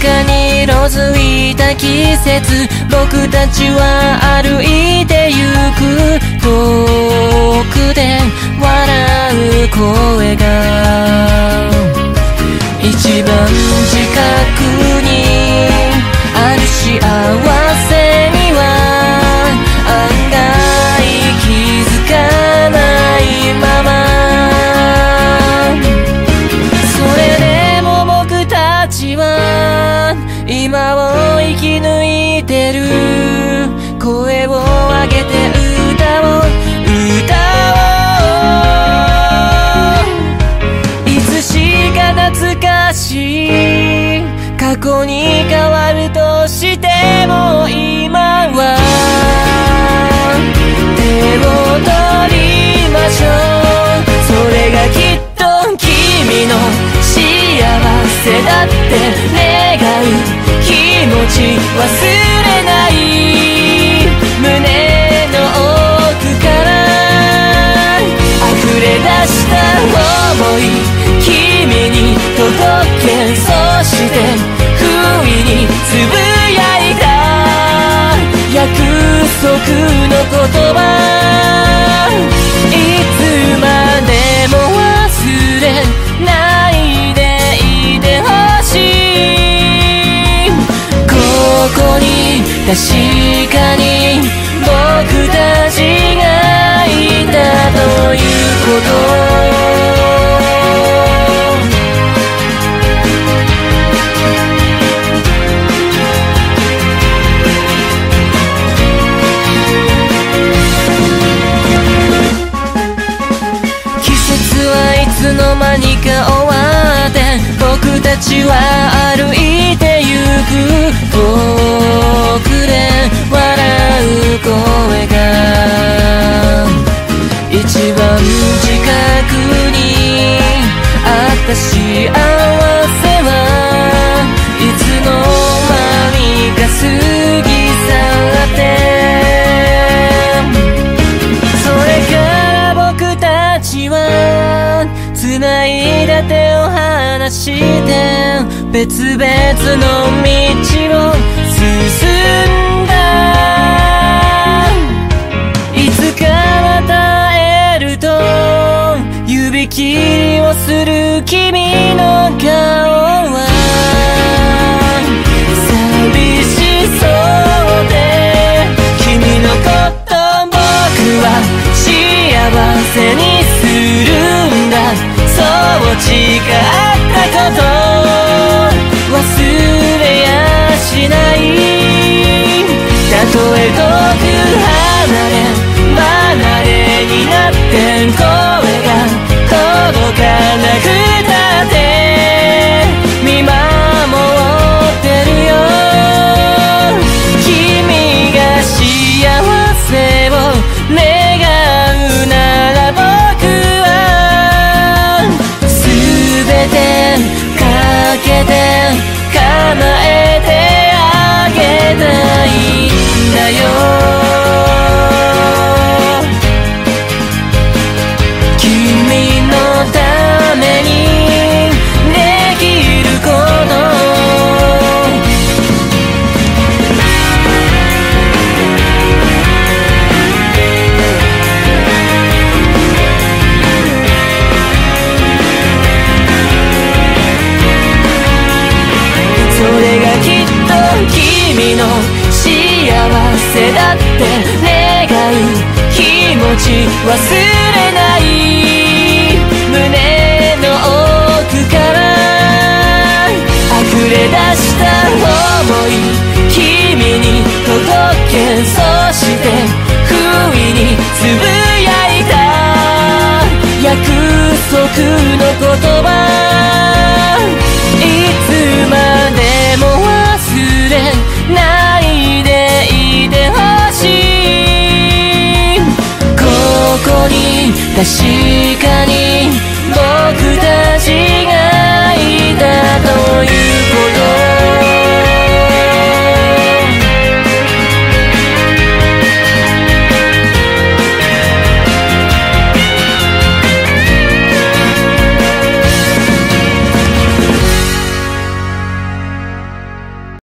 かに色づいた季節。僕たちは歩いてゆく。遠くで笑う声が。に変わるとしても今は手を取りましょう。の言葉。いつまでも忘れないでいてほしい。ここに確かに僕たち何か終わって僕たちは歩いてゆく遠くで笑う声が一番近くにあったしして別々の道を進んだ。いつかまた会えると指切りをする君の顔は寂しそうで君のこと僕は幸せにするんだ。そう誓っ叶えてあげたいんだよ。て願う気持ち忘れない。胸の奥から溢れ出した想い君に届けそして不意につぶやいた。約束の言葉し